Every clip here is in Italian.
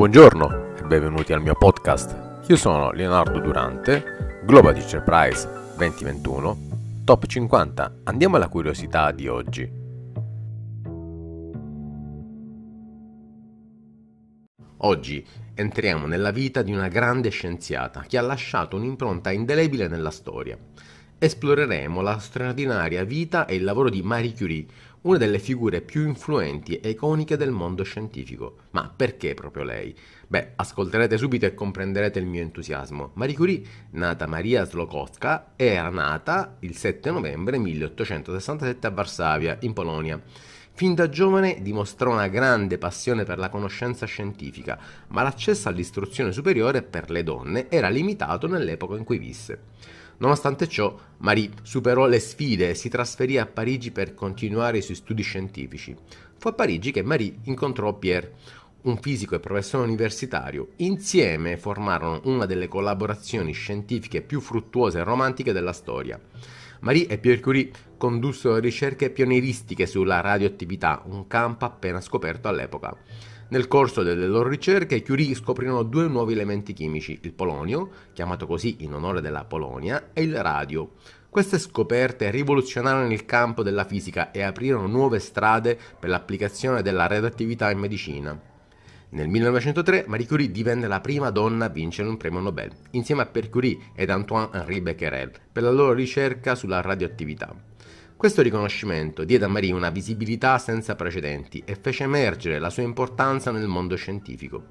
Buongiorno e benvenuti al mio podcast. Io sono Leonardo Durante, Global Teacher Prize 2021, Top 50. Andiamo alla curiosità di oggi. Oggi entriamo nella vita di una grande scienziata che ha lasciato un'impronta indelebile nella storia. Esploreremo la straordinaria vita e il lavoro di Marie Curie, una delle figure più influenti e iconiche del mondo scientifico. Ma perché proprio lei? Beh, ascolterete subito e comprenderete il mio entusiasmo. Marie Curie, nata Maria Slokowska, era nata il 7 novembre 1867 a Varsavia, in Polonia. Fin da giovane dimostrò una grande passione per la conoscenza scientifica, ma l'accesso all'istruzione superiore per le donne era limitato nell'epoca in cui visse. Nonostante ciò, Marie superò le sfide e si trasferì a Parigi per continuare i suoi studi scientifici. Fu a Parigi che Marie incontrò Pierre, un fisico e professore universitario. Insieme formarono una delle collaborazioni scientifiche più fruttuose e romantiche della storia. Marie e Pierre Curie condussero ricerche pionieristiche sulla radioattività, un campo appena scoperto all'epoca. Nel corso delle loro ricerche, Curie scoprirono due nuovi elementi chimici, il polonio, chiamato così in onore della Polonia, e il radio. Queste scoperte rivoluzionarono il campo della fisica e aprirono nuove strade per l'applicazione della radioattività in medicina. Nel 1903 Marie Curie divenne la prima donna a vincere un premio Nobel, insieme a Pierre Curie ed Antoine-Henri Becquerel, per la loro ricerca sulla radioattività. Questo riconoscimento diede a Marie una visibilità senza precedenti e fece emergere la sua importanza nel mondo scientifico.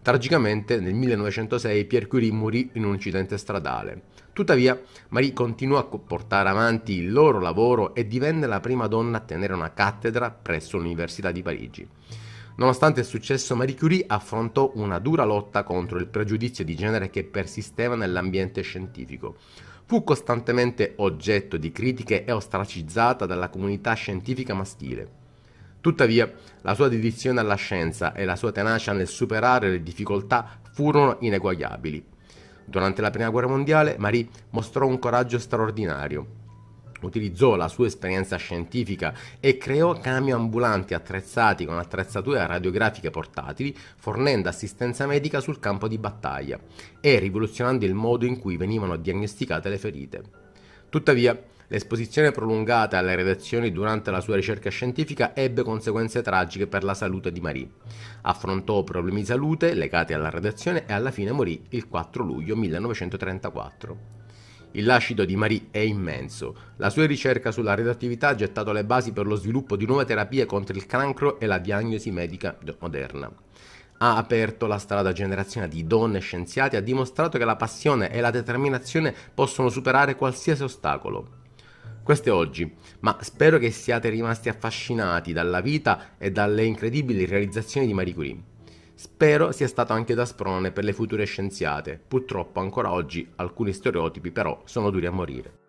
Tragicamente, nel 1906 Pierre Curie morì in un incidente stradale. Tuttavia, Marie continuò a portare avanti il loro lavoro e divenne la prima donna a tenere una cattedra presso l'Università di Parigi. Nonostante il successo, Marie Curie affrontò una dura lotta contro il pregiudizio di genere che persisteva nell'ambiente scientifico. Fu costantemente oggetto di critiche e ostracizzata dalla comunità scientifica maschile. Tuttavia, la sua dedizione alla scienza e la sua tenacia nel superare le difficoltà furono ineguagliabili. Durante la Prima Guerra Mondiale, Marie mostrò un coraggio straordinario utilizzò la sua esperienza scientifica e creò camion ambulanti attrezzati con attrezzature radiografiche portatili, fornendo assistenza medica sul campo di battaglia e rivoluzionando il modo in cui venivano diagnosticate le ferite. Tuttavia, l'esposizione prolungata alle redazioni durante la sua ricerca scientifica ebbe conseguenze tragiche per la salute di Marie. Affrontò problemi di salute legati alla redazione e alla fine morì il 4 luglio 1934. Il lascito di Marie è immenso. La sua ricerca sulla radioattività ha gettato le basi per lo sviluppo di nuove terapie contro il cancro e la diagnosi medica moderna. Ha aperto la strada a generazioni di donne scienziate e ha dimostrato che la passione e la determinazione possono superare qualsiasi ostacolo. Questo è oggi, ma spero che siate rimasti affascinati dalla vita e dalle incredibili realizzazioni di Marie Curie. Spero sia stato anche da sprone per le future scienziate. Purtroppo ancora oggi alcuni stereotipi però sono duri a morire.